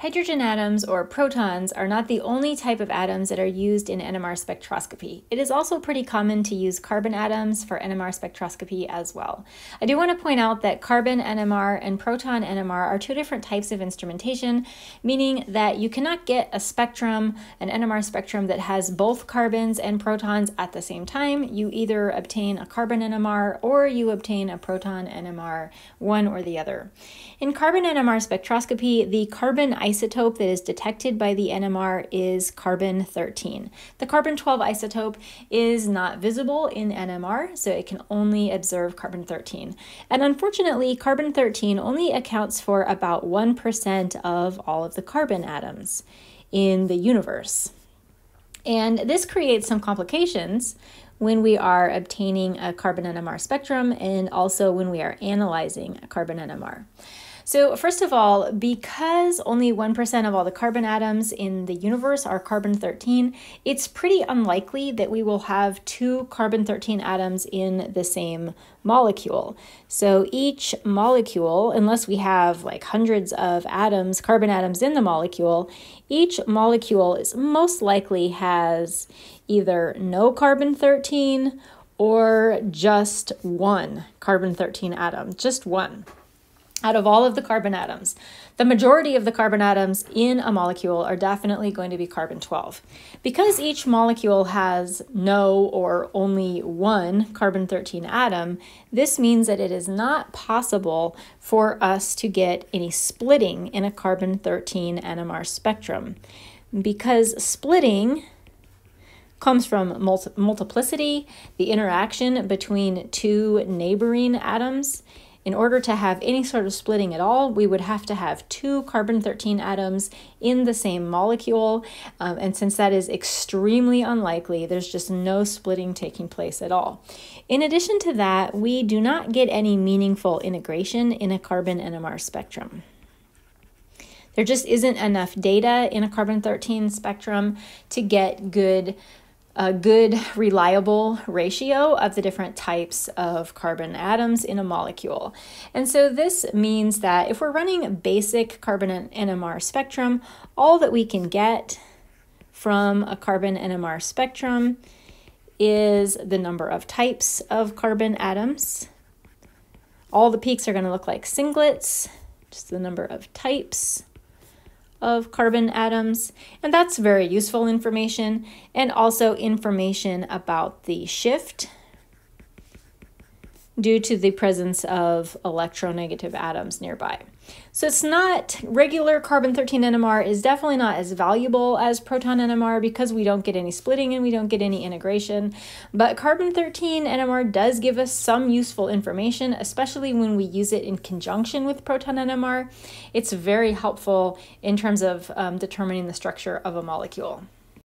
Hydrogen atoms, or protons, are not the only type of atoms that are used in NMR spectroscopy. It is also pretty common to use carbon atoms for NMR spectroscopy as well. I do want to point out that carbon NMR and proton NMR are two different types of instrumentation, meaning that you cannot get a spectrum, an NMR spectrum that has both carbons and protons at the same time. You either obtain a carbon NMR or you obtain a proton NMR, one or the other. In carbon NMR spectroscopy, the carbon isotope that is detected by the NMR is carbon 13. The carbon 12 isotope is not visible in NMR, so it can only observe carbon 13. And unfortunately, carbon 13 only accounts for about 1% of all of the carbon atoms in the universe. And this creates some complications when we are obtaining a carbon NMR spectrum and also when we are analyzing a carbon NMR. So, first of all, because only 1% of all the carbon atoms in the universe are carbon 13, it's pretty unlikely that we will have two carbon 13 atoms in the same molecule. So, each molecule, unless we have like hundreds of atoms, carbon atoms in the molecule, each molecule is most likely has either no carbon 13 or just one carbon 13 atom, just one out of all of the carbon atoms, the majority of the carbon atoms in a molecule are definitely going to be carbon 12. Because each molecule has no or only one carbon 13 atom, this means that it is not possible for us to get any splitting in a carbon 13 NMR spectrum. Because splitting comes from multiplicity, the interaction between two neighboring atoms in order to have any sort of splitting at all, we would have to have two carbon 13 atoms in the same molecule. Um, and since that is extremely unlikely, there's just no splitting taking place at all. In addition to that, we do not get any meaningful integration in a carbon NMR spectrum. There just isn't enough data in a carbon 13 spectrum to get good a good, reliable ratio of the different types of carbon atoms in a molecule. And so this means that if we're running a basic carbon NMR spectrum, all that we can get from a carbon NMR spectrum is the number of types of carbon atoms. All the peaks are going to look like singlets, just the number of types of carbon atoms, and that's very useful information, and also information about the shift due to the presence of electronegative atoms nearby. So it's not regular carbon 13 NMR is definitely not as valuable as proton NMR because we don't get any splitting and we don't get any integration. But carbon 13 NMR does give us some useful information, especially when we use it in conjunction with proton NMR. It's very helpful in terms of um, determining the structure of a molecule.